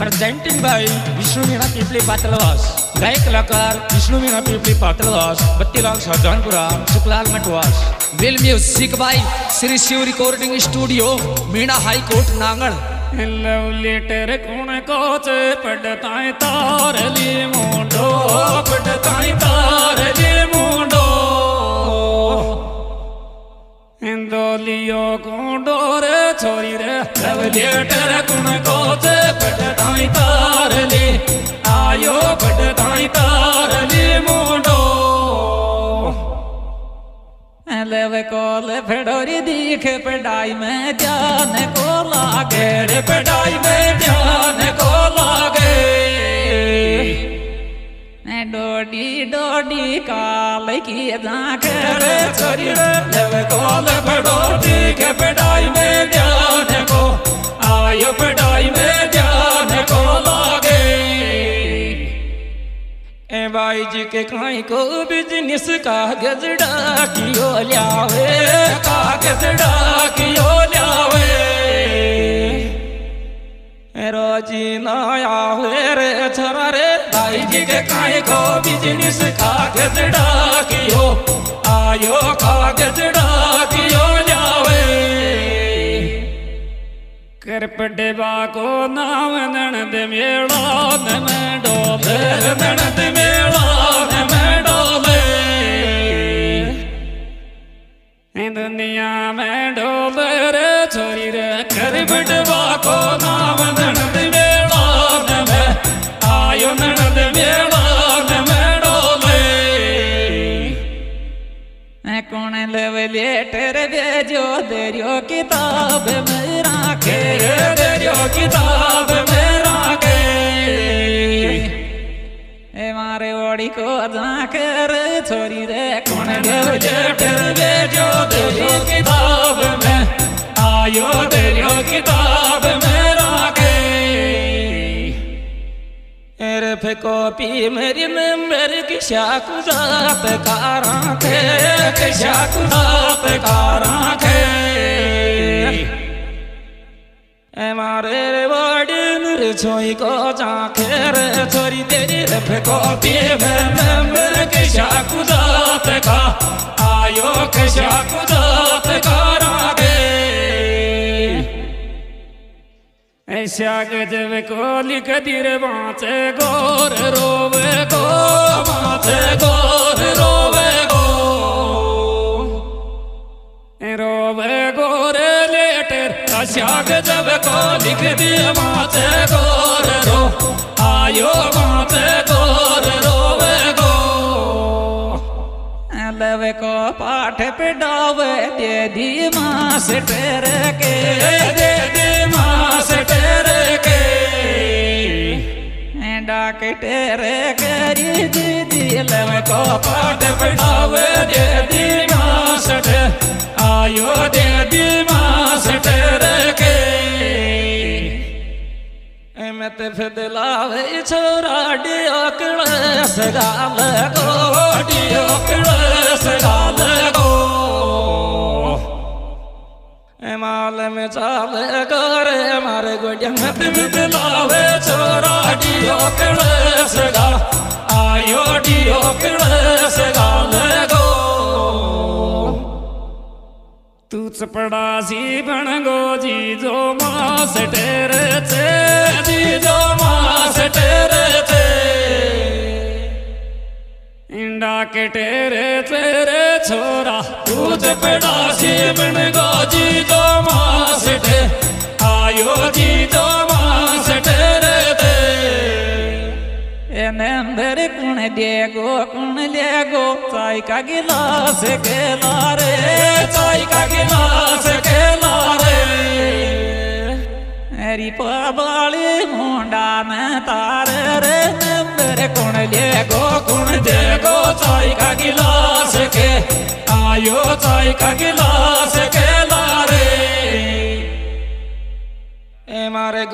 Presenting by Vishnu Meena Pipli Patalwas गायक कलाकार Vishnu Meena Pipli Patalwas Battilal Shahjahanpura Sukhlal Matwas will music by Shri Shiv recording studio Meena high court Nangal love letter कौन कोच? पड़ताए तार ली मुंडो। पड़ताए तार ली मुंडो। हिंदोलियो कुंडो रे छोरी रे। लव लेटर फेडोरी दीख पढ़ाई में ध्यान को लागे, रे पढ़ाई में ध्यान को लागे। डोडी डोडी काल की जाकर छोरी रे लव कोल फेडोरी दीख पढ़ाई में ध्यान को, आयो पढ़ाई भाई जी के खाई को बिज़नेस कागज़ डाकियो लियावे, कागज़ डाकियो लियावे। रोजी ना आवे रे, छोरा रे भाई जी के खाई को बिज़नेस कागज़ डाकियो। आयो कागज़ डाकियो। कर पडेबा को नाम नणद मेला न में डोले नणद मेला न में लेटर भेजो देरियो किताब मेरा के। देरियो किताब मेरा के। ए मारे ओड़ी को जाकर छोरी रे कौन लेटर भेजो? रे फेको पी मेरी नंबर की शाकु जात कारा थे के शाकु जात कारा थे ए मारे रे छोई को जाके रे छोरी तेरी रे फेको पी मेरी नंबर की शाकु जात का। आयो के शाकु जात ऐसा को लिख दिर बाँचे गोर, रोवे गो बाँचे गोर, रोवे गो। रोवे गोरे लेटर ऐसा को लिख दिर बाँचे गोर, रो। आयो बाँचे गोर, रोवे गो। लव को पाठ पिडावे दे दी मास टेर के। दे दी मास डाक टेर करी दीदी, लव को पाठ पिडावे दे दी मास टेर आयो दे दी मास टेर के मत फिदलावे छोरा डियो कलस गाल गो डियो कलस गाल गो माल में चाल करे, मारे गोडिया मत छोरा डियो आयो डियो कलस गाल गो। तू चपड़ा सी बन गो जी जो मास टेरे चे जी जो मास टेरे चे। इंडा के टेरे तेरे छोरा तू चपड़ा सी बन गो जी जो मास आयो जी जो नंबर कुण देगो, कुण लेगो चाय का गिलास के रे चाय का गिलास के रे हरी पाबाली मुंडा में तार रे नंबर कुण लेगो कुण देगो चाय का गिलास के। आयो चाय का गिलास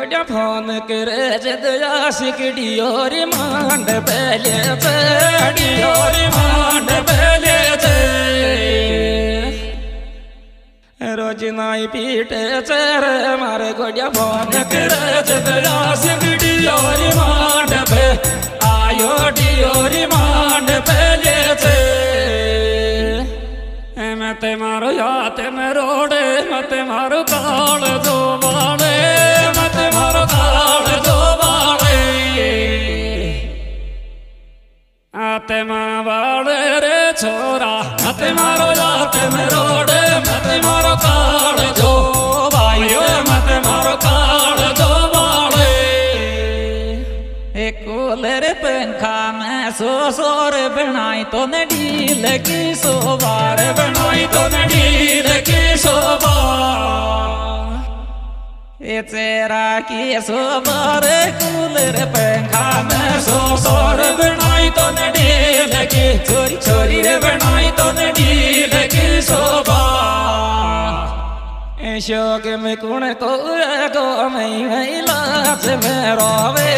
बड़ा फ़ोन करे जद आशिक और मांड पहले ते डियोर मांड पहले रोज नाई पीटे चेरे मारे गोड़िया फ़ोन करे जद आशिक डियोर मांड पे आयो डियोर मांड पहले ते मत मारो यात में रोड़े मत मारो काल दो बाड़े आते माँ बाड़े रे छोरा। मते मारो याते में रोड़े मते मारो काल जो भाइयों मते मारो काल जो बाड़े एक रे पंखा में सो सोर बनाई तो न ढील की सोबार बनाई तो नडील की चेरा की सोबार कूलर पंखा में सो सोर बनाई तो नडील की चोरी चोरी रे बनाई तो नडील की शोभा। शोक में कुण को गो मई मई लाज में रोवे,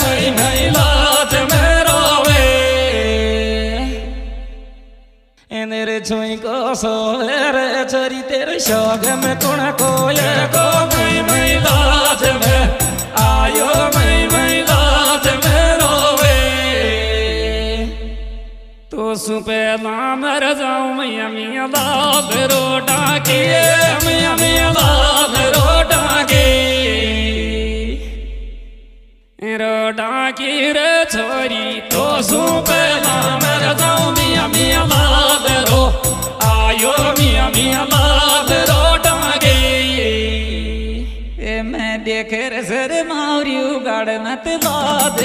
मई मई लाज में रोवे। मेरे छुई को सोवे रे छोरी तेरे शोक में कुण को ये को मई मई लाज में आयो मई मई लाज में रोवे। तो सुपे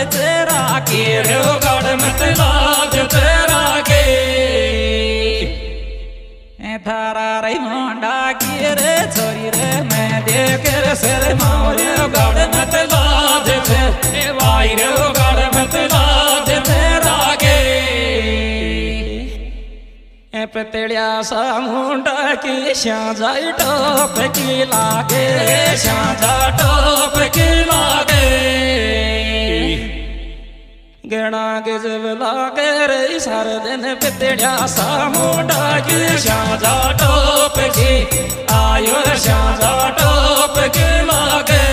तेरा के गड़ मत लाज तेरा के। थारा रे मोंडा की रे छोरी रे, मैं देख रे सर मारी उगाड़ मत लाज थे भाई रे गड़ मत लाज तेरा के। पतड़िया सा मुंडा की श्याजाई टोप की लागे शाजा टोप की लागे। गणा के जब लागे रे सार दिन पतड़िया सा मुंडा की शाजा टोप की, आयो शाजा टोप की लागे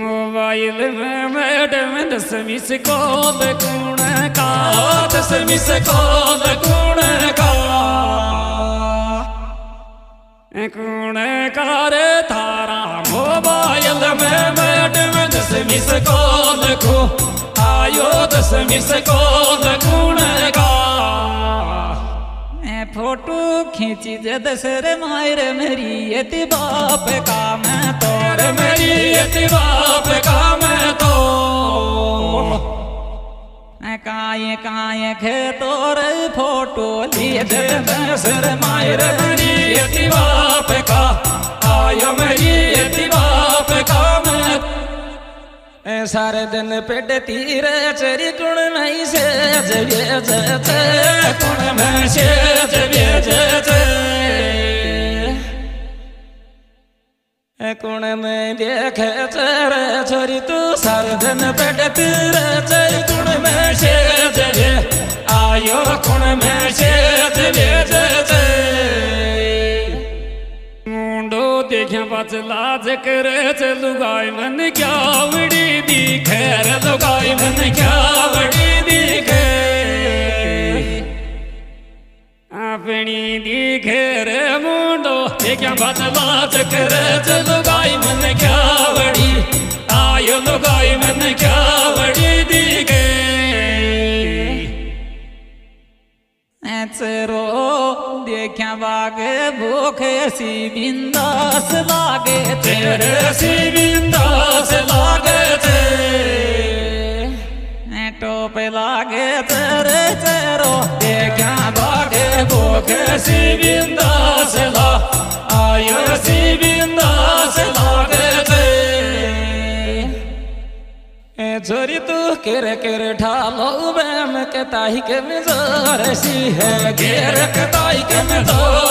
मोबाइल में मैडम दसवीं से कॉल कौन का, दसवीं से कॉल कौन का कौन कार थारा मोबाइल में मैडम दसवीं से कॉल को आयो दसवीं से कॉल कौन का मैं फ़ोटो खींची जद सर मायर मेरी यति बाप का मैं तो। और मेरी यति बाप का मैं तो। मैं काये काये खेतो रे फ़ोटो लिए जद मैं सर मायर मेरी यति बाप का। आयो मेरी यति बाप का। सारे दिन पेट तीरे, चरी गुण नहीं से कुण में से कुण में देखे चरे छोरी तू सारे दिन पेट तीरे, चरी गुण में से जबे आयो कुण में से देखिया ज़िक्र च लुगाई मन क्या उड़ी दी, खैर लुगाई मन क्या उड़ी दी अपनी दी खैर मुंडो क्या बचला ज़िक्र करे च भूखे सी बिंदास लागे तेरे तेरे सी बिंदास लागे थे। टोप लागे तेरे चरो देखा बागे भूखे सी बिंदास ला आयो सी बिंदास लागे थे। ए छोरी तू किर किर ढालो बैम के ताही के मिजोर सी है। कताई के में दौर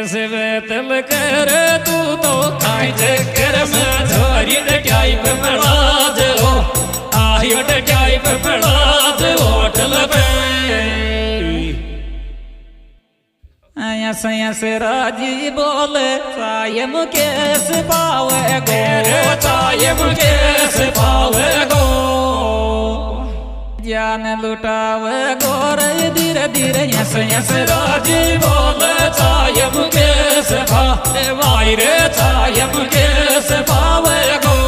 केस बेतल कर तू तो खाई चक्कर में झोरी डटाई पे पड़ा जो आयो डटाई पे पड़ा जो होटल पे। यस यस राज़ी बोले सायम केस पावे गो। चाय मुकेश पावे गो। जान लुटावे गोरे धीरे धीरे यस यस राज़ी बोले। चाय मुकेश पावे भाई रे चाय मुकेश गो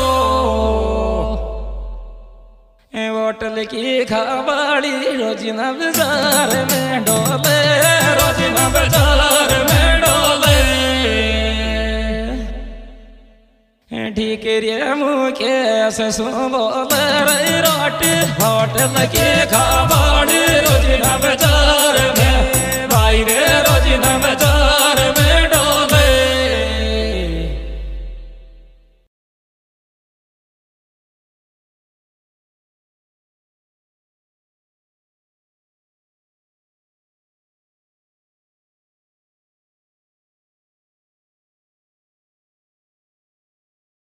होटल की खबाड़ी रोजिना बाज़ार में डोले रोजिना बाज़ार में डोले। ठीक रे मुकेश सो बोले रोटी, होटल की खाबाड़ी रोजिना बाज़ार